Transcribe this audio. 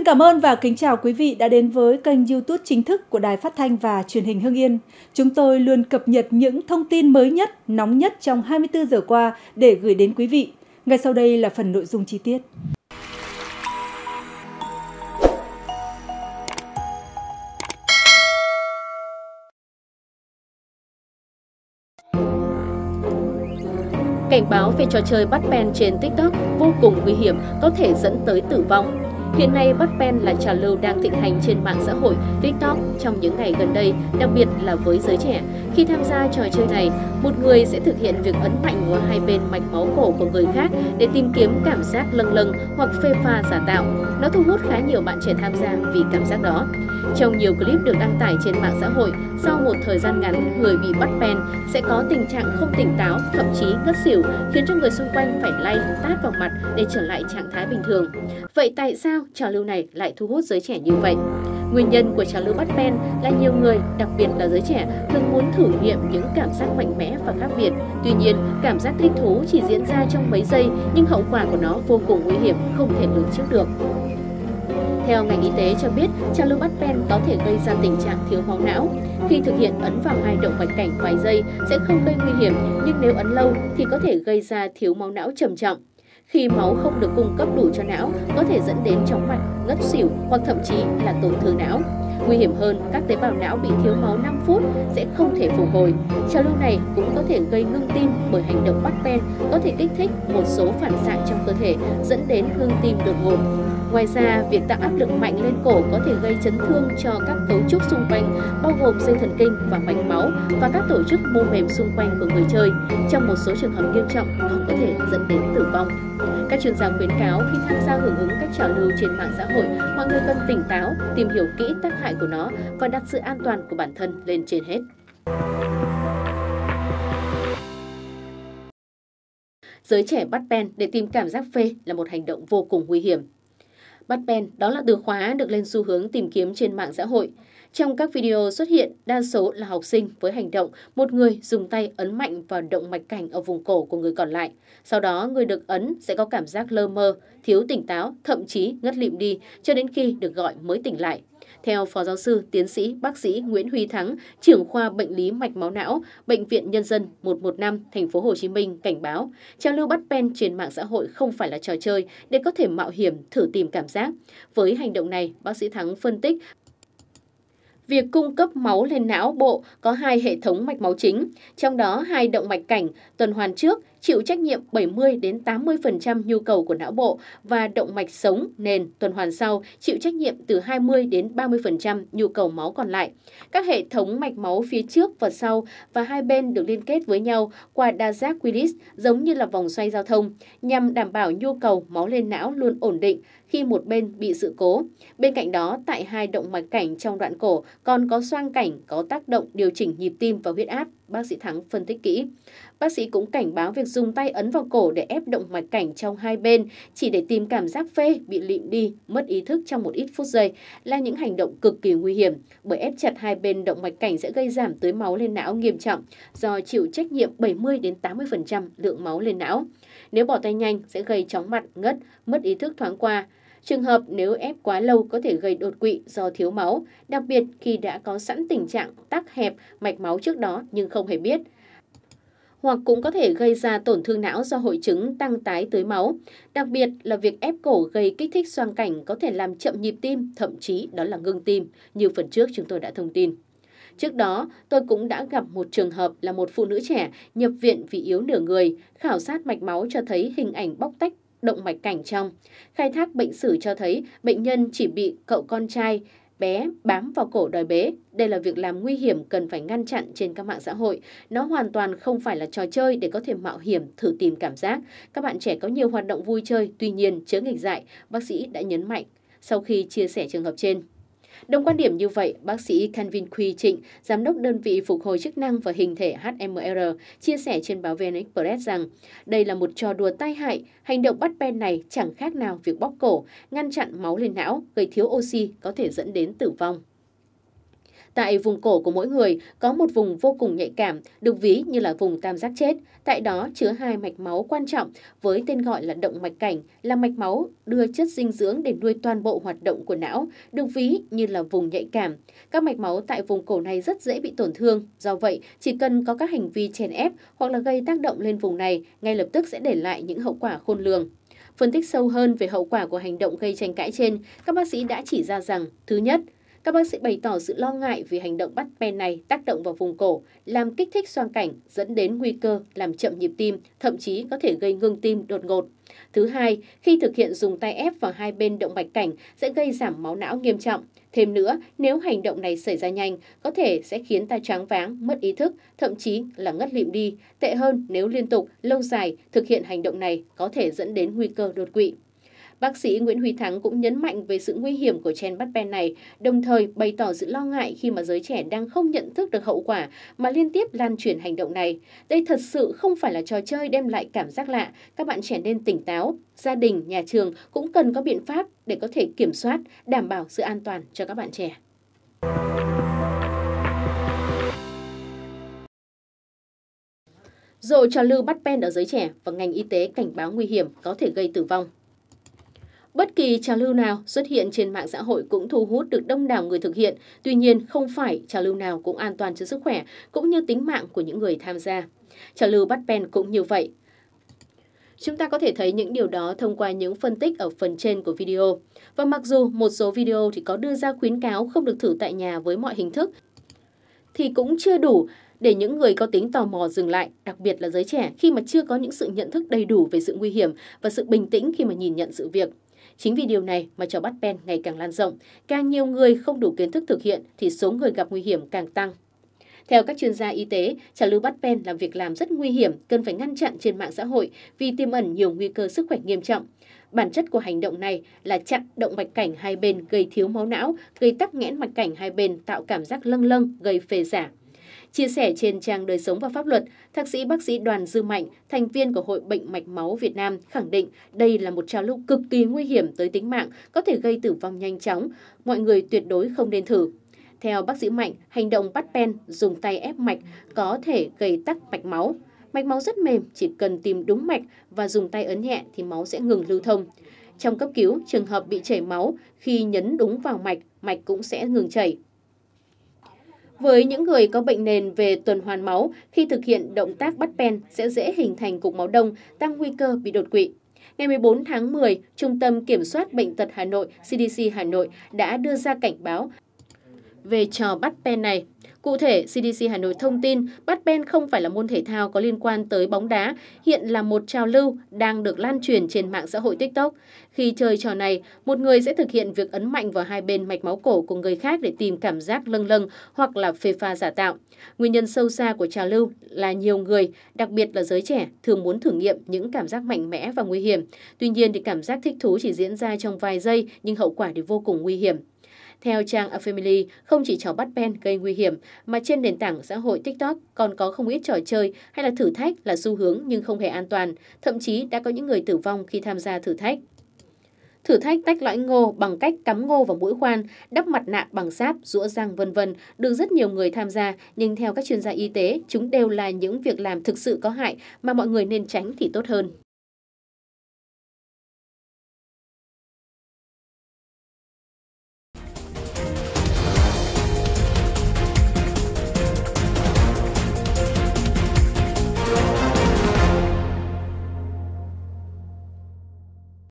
Xin cảm ơn và kính chào quý vị đã đến với kênh YouTube chính thức của Đài Phát thanh và Truyền hình Hưng Yên. Chúng tôi luôn cập nhật những thông tin mới nhất, nóng nhất trong 24 giờ qua để gửi đến quý vị. Ngay sau đây là phần nội dung chi tiết. Cảnh báo về trò chơi bắt pen trên TikTok vô cùng nguy hiểm, có thể dẫn tới tử vong. Hiện nay bắt pen là trào lưu đang thịnh hành trên mạng xã hội TikTok trong những ngày gần đây, đặc biệt là với giới trẻ. Khi tham gia trò chơi này, một người sẽ thực hiện việc ấn mạnh vào hai bên mạch máu cổ của người khác để tìm kiếm cảm giác lâng lâng hoặc phê pha giả tạo. Nó thu hút khá nhiều bạn trẻ tham gia vì cảm giác đó. Trong nhiều clip được đăng tải trên mạng xã hội, sau một thời gian ngắn, người bị bắt pen sẽ có tình trạng không tỉnh táo, thậm chí ngất xỉu, khiến cho người xung quanh phải lay, tát vào mặt để trở lại trạng thái bình thường. Vậy tại sao trào lưu này lại thu hút giới trẻ như vậy? Nguyên nhân của trào lưu bắt pen là nhiều người, đặc biệt là giới trẻ, thường muốn thử nghiệm những cảm giác mạnh mẽ và khác biệt. Tuy nhiên, cảm giác thích thú chỉ diễn ra trong mấy giây, nhưng hậu quả của nó vô cùng nguy hiểm, không thể lường trước được. Theo ngành y tế cho biết, trào lưu bắt pen có thể gây ra tình trạng thiếu máu não. Khi thực hiện ấn vào hai động mạch cảnh vài giây sẽ không gây nguy hiểm, nhưng nếu ấn lâu thì có thể gây ra thiếu máu não trầm trọng. Khi máu không được cung cấp đủ cho não, có thể dẫn đến chóng mặt, ngất xỉu hoặc thậm chí là tổn thương não. Nguy hiểm hơn, các tế bào não bị thiếu máu 5 phút sẽ không thể phục hồi. Trào lưu này cũng có thể gây ngưng tim bởi hành động bắt pen có thể kích thích một số phản xạ trong cơ thể dẫn đến ngưng tim đột ngột. Ngoài ra, việc tạo áp lực mạnh lên cổ có thể gây chấn thương cho các cấu trúc xung quanh, bao gồm dây thần kinh và mạch máu và các tổ chức mô mềm xung quanh của người chơi. Trong một số trường hợp nghiêm trọng còn có thể dẫn đến tử vong. Các chuyên gia khuyến cáo khi tham gia hưởng ứng các trào lưu trên mạng xã hội, mọi người cần tỉnh táo, tìm hiểu kỹ tác hại của nó và đặt sự an toàn của bản thân lên trên hết. Giới trẻ bắt pen để tìm cảm giác phê là một hành động vô cùng nguy hiểm. Bắt pen đó là từ khóa được lên xu hướng tìm kiếm trên mạng xã hội. Trong các video xuất hiện, đa số là học sinh với hành động một người dùng tay ấn mạnh vào động mạch cảnh ở vùng cổ của người còn lại. Sau đó, người được ấn sẽ có cảm giác lơ mơ, thiếu tỉnh táo, thậm chí ngất lịm đi cho đến khi được gọi mới tỉnh lại. Theo Phó Giáo sư, Tiến sĩ, Bác sĩ Nguyễn Huy Thắng, trưởng khoa bệnh lý mạch máu não, Bệnh viện Nhân dân 115, thành phố Hồ Chí Minh cảnh báo, trào lưu bắt pen trên mạng xã hội không phải là trò chơi để có thể mạo hiểm thử tìm cảm giác. Với hành động này, bác sĩ Thắng phân tích Việc cung cấp máu lên não bộ có hai hệ thống mạch máu chính, trong đó hai động mạch cảnh tuần hoàn trước chịu trách nhiệm 70 đến 80% nhu cầu của não bộ và động mạch sống nền tuần hoàn sau chịu trách nhiệm từ 20 đến 30% nhu cầu máu còn lại. Các hệ thống mạch máu phía trước và sau và hai bên được liên kết với nhau qua đa giác Willis giống như là vòng xoay giao thông nhằm đảm bảo nhu cầu máu lên não luôn ổn định khi một bên bị sự cố. Bên cạnh đó, tại hai động mạch cảnh trong đoạn cổ còn có xoang cảnh có tác động điều chỉnh nhịp tim và huyết áp, bác sĩ Thắng phân tích kỹ. Bác sĩ cũng cảnh báo việc dùng tay ấn vào cổ để ép động mạch cảnh trong hai bên chỉ để tìm cảm giác phê bị lịm đi, mất ý thức trong một ít phút giây là những hành động cực kỳ nguy hiểm bởi ép chặt hai bên động mạch cảnh sẽ gây giảm tưới máu lên não nghiêm trọng do chịu trách nhiệm 70 đến 80% lượng máu lên não. Nếu bỏ tay nhanh sẽ gây chóng mặt, ngất, mất ý thức thoáng qua. Trường hợp nếu ép quá lâu có thể gây đột quỵ do thiếu máu, đặc biệt khi đã có sẵn tình trạng tắc hẹp mạch máu trước đó nhưng không hề biết hoặc cũng có thể gây ra tổn thương não do hội chứng tăng tái tưới máu. Đặc biệt là việc ép cổ gây kích thích xoang cảnh có thể làm chậm nhịp tim, thậm chí đó là ngưng tim, như phần trước chúng tôi đã thông tin. Trước đó, tôi cũng đã gặp một trường hợp là một phụ nữ trẻ nhập viện vì yếu nửa người, khảo sát mạch máu cho thấy hình ảnh bóc tách động mạch cảnh trong. Khai thác bệnh sử cho thấy bệnh nhân chỉ bị cậu con trai bé bám vào cổ đòi bế. Đây là việc làm nguy hiểm cần phải ngăn chặn trên các mạng xã hội. Nó hoàn toàn không phải là trò chơi để có thể mạo hiểm thử tìm cảm giác. Các bạn trẻ có nhiều hoạt động vui chơi, tuy nhiên chớ nghịch dại, bác sĩ đã nhấn mạnh sau khi chia sẻ trường hợp trên. Đồng quan điểm như vậy, bác sĩ Canvin Quy Trịnh, giám đốc đơn vị phục hồi chức năng và hình thể HMR, chia sẻ trên báo VN Express rằng đây là một trò đùa tai hại, hành động bắt pen này chẳng khác nào việc bóc cổ, ngăn chặn máu lên não, gây thiếu oxy có thể dẫn đến tử vong. Tại vùng cổ của mỗi người có một vùng vô cùng nhạy cảm, được ví như là vùng tam giác chết. Tại đó chứa hai mạch máu quan trọng với tên gọi là động mạch cảnh, là mạch máu đưa chất dinh dưỡng để nuôi toàn bộ hoạt động của não, được ví như là vùng nhạy cảm. Các mạch máu tại vùng cổ này rất dễ bị tổn thương, do vậy chỉ cần có các hành vi chèn ép hoặc là gây tác động lên vùng này, ngay lập tức sẽ để lại những hậu quả khôn lường. Phân tích sâu hơn về hậu quả của hành động gây tranh cãi trên, các bác sĩ đã chỉ ra rằng, thứ nhất, các bác sĩ bày tỏ sự lo ngại vì hành động bắt pen này tác động vào vùng cổ, làm kích thích xoang cảnh, dẫn đến nguy cơ làm chậm nhịp tim, thậm chí có thể gây ngưng tim đột ngột. Thứ hai, khi thực hiện dùng tay ép vào hai bên động mạch cảnh sẽ gây giảm máu não nghiêm trọng. Thêm nữa, nếu hành động này xảy ra nhanh, có thể sẽ khiến ta choáng váng, mất ý thức, thậm chí là ngất lịm đi. Tệ hơn nếu liên tục, lâu dài thực hiện hành động này có thể dẫn đến nguy cơ đột quỵ. Bác sĩ Nguyễn Huy Thắng cũng nhấn mạnh về sự nguy hiểm của chen bắt ben này, đồng thời bày tỏ sự lo ngại khi mà giới trẻ đang không nhận thức được hậu quả mà liên tiếp lan truyền hành động này. Đây thật sự không phải là trò chơi đem lại cảm giác lạ, các bạn trẻ nên tỉnh táo. Gia đình, nhà trường cũng cần có biện pháp để có thể kiểm soát, đảm bảo sự an toàn cho các bạn trẻ. Rộ trào lưu bắt pen ở giới trẻ và ngành y tế cảnh báo nguy hiểm có thể gây tử vong. Bất kỳ trào lưu nào xuất hiện trên mạng xã hội cũng thu hút được đông đảo người thực hiện, tuy nhiên không phải trào lưu nào cũng an toàn cho sức khỏe cũng như tính mạng của những người tham gia. Trào lưu bắt pen cũng như vậy. Chúng ta có thể thấy những điều đó thông qua những phân tích ở phần trên của video. Và mặc dù một số video thì có đưa ra khuyến cáo không được thử tại nhà với mọi hình thức, thì cũng chưa đủ để những người có tính tò mò dừng lại, đặc biệt là giới trẻ khi mà chưa có những sự nhận thức đầy đủ về sự nguy hiểm và sự bình tĩnh khi mà nhìn nhận sự việc. Chính vì điều này mà trò bắt pen ngày càng lan rộng, càng nhiều người không đủ kiến thức thực hiện thì số người gặp nguy hiểm càng tăng. Theo các chuyên gia y tế, trả lưu bắt pen là việc làm rất nguy hiểm, cần phải ngăn chặn trên mạng xã hội vì tiềm ẩn nhiều nguy cơ sức khỏe nghiêm trọng. Bản chất của hành động này là chặn động mạch cảnh hai bên gây thiếu máu não, gây tắc nghẽn mạch cảnh hai bên tạo cảm giác lâng lâng, gây phê giả. Chia sẻ trên trang Đời sống và Pháp luật, thạc sĩ bác sĩ Đoàn Dư Mạnh, thành viên của Hội Bệnh Mạch Máu Việt Nam khẳng định đây là một trào lưu cực kỳ nguy hiểm tới tính mạng, có thể gây tử vong nhanh chóng. Mọi người tuyệt đối không nên thử. Theo bác sĩ Mạnh, hành động bắt pen dùng tay ép mạch có thể gây tắc mạch máu. Mạch máu rất mềm, chỉ cần tìm đúng mạch và dùng tay ấn nhẹ thì máu sẽ ngừng lưu thông. Trong cấp cứu, trường hợp bị chảy máu, khi nhấn đúng vào mạch, mạch cũng sẽ ngừng chảy. Với những người có bệnh nền về tuần hoàn máu, khi thực hiện động tác bắt pen sẽ dễ hình thành cục máu đông, tăng nguy cơ bị đột quỵ. Ngày 14 tháng 10, Trung tâm Kiểm soát Bệnh tật Hà Nội, CDC Hà Nội đã đưa ra cảnh báo về trò bắt pen này. Cụ thể, CDC Hà Nội thông tin bắt ben không phải là môn thể thao có liên quan tới bóng đá, hiện là một trào lưu đang được lan truyền trên mạng xã hội TikTok. Khi chơi trò này, một người sẽ thực hiện việc ấn mạnh vào hai bên mạch máu cổ của người khác để tìm cảm giác lâng lâng hoặc là phê pha giả tạo. Nguyên nhân sâu xa của trào lưu là nhiều người, đặc biệt là giới trẻ, thường muốn thử nghiệm những cảm giác mạnh mẽ và nguy hiểm. Tuy nhiên thì cảm giác thích thú chỉ diễn ra trong vài giây nhưng hậu quả thì vô cùng nguy hiểm. Theo trang A Family, không chỉ trò bắt pen gây nguy hiểm, mà trên nền tảng xã hội TikTok còn có không ít trò chơi hay là thử thách là xu hướng nhưng không hề an toàn. Thậm chí đã có những người tử vong khi tham gia thử thách. Thử thách tách lõi ngô bằng cách cắm ngô vào mũi khoan, đắp mặt nạ bằng sáp, rũa răng vân vân được rất nhiều người tham gia, nhưng theo các chuyên gia y tế, chúng đều là những việc làm thực sự có hại mà mọi người nên tránh thì tốt hơn.